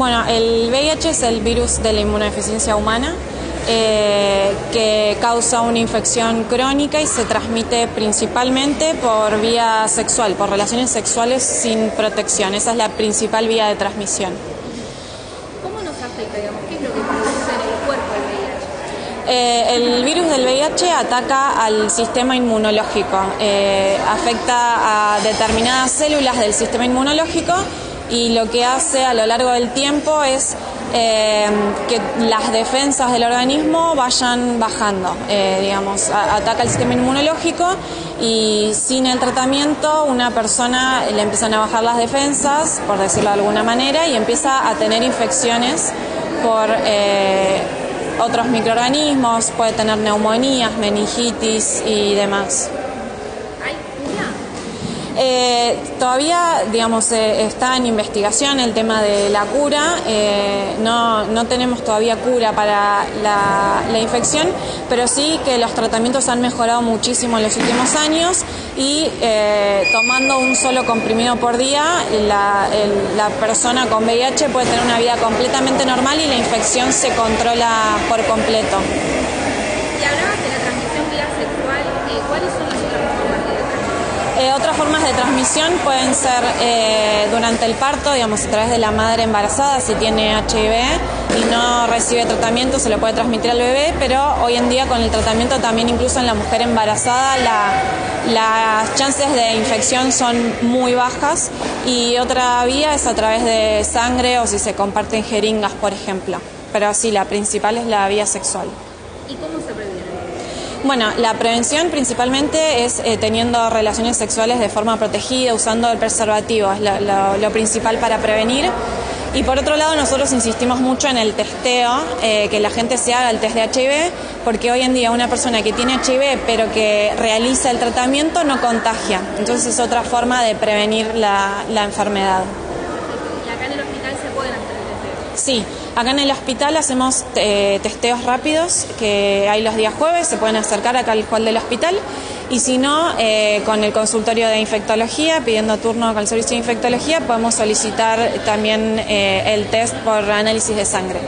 Bueno, el VIH es el virus de la inmunodeficiencia humana. Eh, que causa una infección crónica y se transmite principalmente por vía sexual, por relaciones sexuales sin protección. Esa es la principal vía de transmisión. ¿Cómo nos afecta, digamos? ¿Qué es lo que produce en el cuerpo el VIH? Eh, el virus del VIH ataca al sistema inmunológico, eh, afecta a determinadas células del sistema inmunológico y lo que hace a lo largo del tiempo es eh, que las defensas del organismo vayan bajando, eh, digamos, ataca el sistema inmunológico y sin el tratamiento una persona le empiezan a bajar las defensas, por decirlo de alguna manera, y empieza a tener infecciones por eh, otros microorganismos, puede tener neumonías, meningitis y demás. Eh, todavía, digamos, eh, está en investigación el tema de la cura. Eh, no, no, tenemos todavía cura para la, infección, pero sí que los tratamientos han mejorado muchísimo en los últimos años y tomando un solo comprimido por día, la, la persona con VIH puede tener una vida completamente normal y la infección se controla por completo. Y hablabas de la transmisión vía sexual, ¿cuáles son las otras formas de otras formas de transmisión pueden ser eh, durante el parto, digamos, a través de la madre embarazada, si tiene HIV y no recibe tratamiento, se lo puede transmitir al bebé, pero hoy en día con el tratamiento también incluso en la mujer embarazada las chances de infección son muy bajas y otra vía es a través de sangre o si se comparten jeringas, por ejemplo. Pero sí, la principal es la vía sexual. ¿Y cómo se? Bueno, la prevención principalmente es eh, teniendo relaciones sexuales de forma protegida, usando el preservativo, es lo, lo, lo, principal para prevenir. Y por otro lado, nosotros insistimos mucho en el testeo, eh, que la gente se haga el test de HIV, porque hoy en día una persona que tiene HIV pero que realiza el tratamiento no contagia. Entonces es otra forma de prevenir la, la enfermedad. ¿Y acá en el hospital se pueden hacer el testeo? Sí, Acá en el hospital hacemos eh, testeos rápidos que hay los días jueves, se pueden acercar acá al hall del hospital y si no, eh, con el consultorio de infectología, pidiendo turno con el servicio de infectología, podemos solicitar también eh, el test por análisis de sangre.